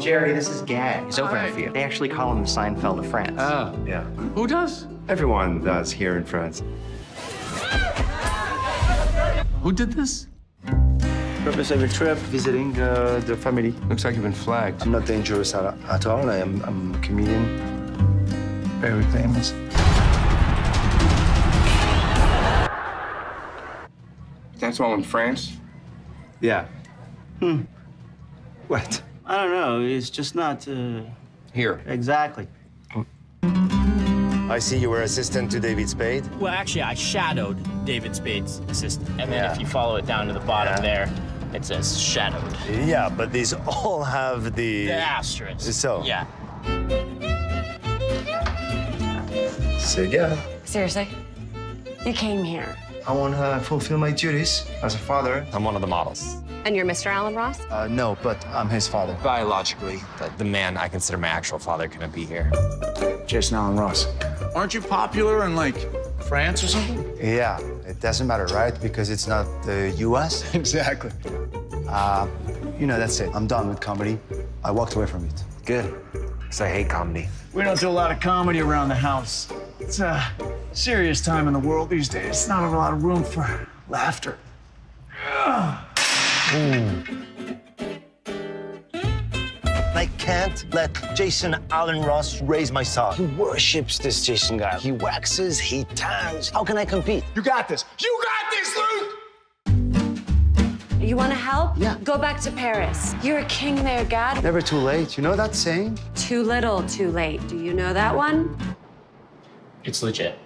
Jerry, this is Gad. He's opening for you. They actually call him the Seinfeld of France. Oh. Yeah. Who does? Everyone does here in France. Who did this? Purpose of your trip, visiting uh, the family. Looks like you've been flagged. I'm not dangerous at, at all. I am I'm a comedian. Very famous. That's all in France? Yeah. Hmm. What? I don't know. It's just not uh, Here. exactly. I see you were assistant to David Spade. Well, actually, I shadowed David Spade's assistant. And then Yeah. if you follow it down to the bottom Yeah. there, it says shadowed. Yeah, but these all have the. The asterisk. So? Yeah. So yeah. Seriously? You came here. I want to fulfill my duties as a father. I'm one of the models. And you're Mr. Allen Ross? Uh, no, but I'm his father. Biologically, the, the man I consider my actual father couldn't be here. Jason Allen Ross. Aren't you popular in like France or something? Yeah, it doesn't matter, right? Because it's not the U.S. Exactly. Uh, you know, that's it. I'm done with comedy. I walked away from it. Good, because I hate comedy. We don't do a lot of comedy around the house. It's a serious time in the world these days. It's not a lot of room for laughter. Hmm. I can't let Jason Allen Ross raise my son. He worships this Jason guy. He waxes, he tans. How can I compete? You got this. You got this, Luke! You want to help? Yeah. Go back to Paris. You're a king there, Gad. Never too late. You know that saying? Too little, too late. Do you know that one? It's legit.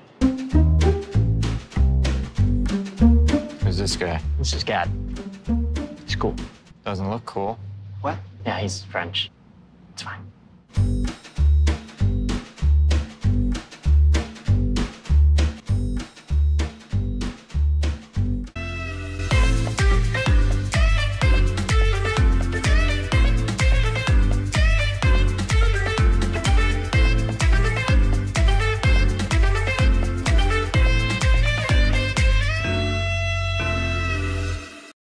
Who's this guy? This is Gad. Cool. Doesn't look cool. What? Yeah, he's French. It's fine.